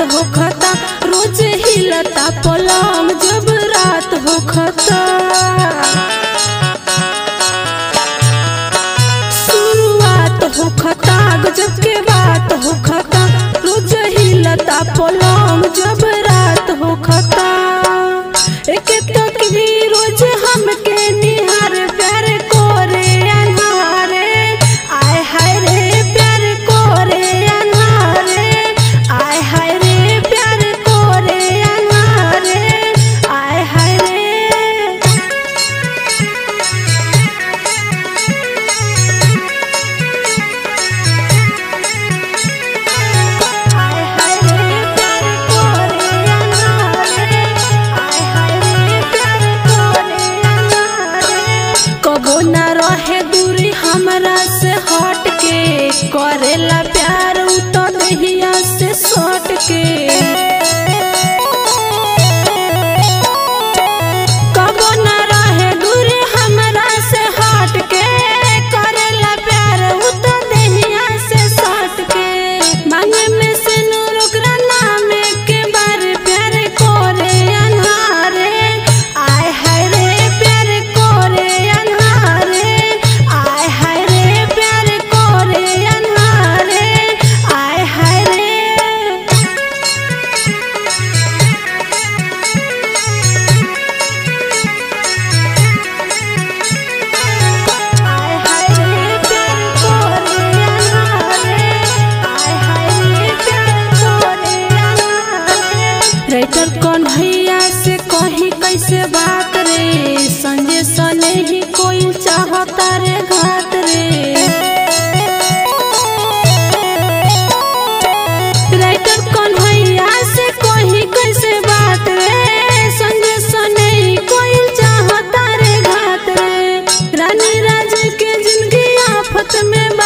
होखता, रोज हिलता पलंग जब रात होखता। शुरुआत होखता गजब के बात होखता, रोज हिलता पलंग ना रहे दूरी हमरा से हट के करेला प्यार उ भैया से कही कैसे बात रे? संजय सने ही कोई चाहता रे घात रे। से कही कैसे बात रे? कोई घात रे। के ज़िंदगी आफत में